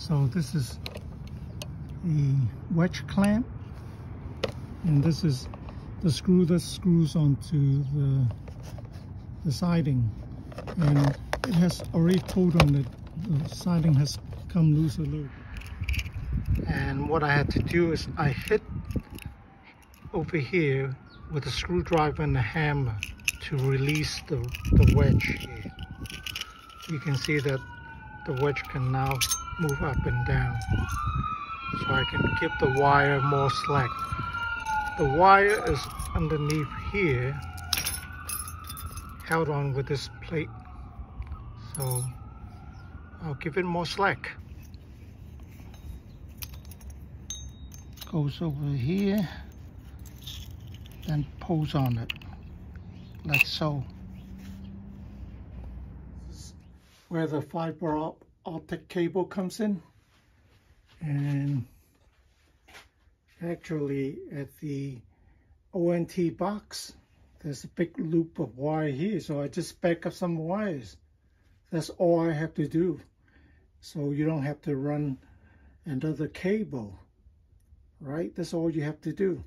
So this is a wedge clamp and this is the screw that screws onto the, the siding and it has already pulled on it the siding has come loose a little and what I had to do is I hit over here with a screwdriver and a hammer to release the, the wedge here. You can see that the wedge can now move up and down so I can keep the wire more slack. The wire is underneath here held on with this plate so I'll give it more slack. Goes over here then pulls on it like so. Where the fiber optic cable comes in. And actually at the ONT box there's a big loop of wire here so I just back up some wires. That's all I have to do. So you don't have to run another cable right? That's all you have to do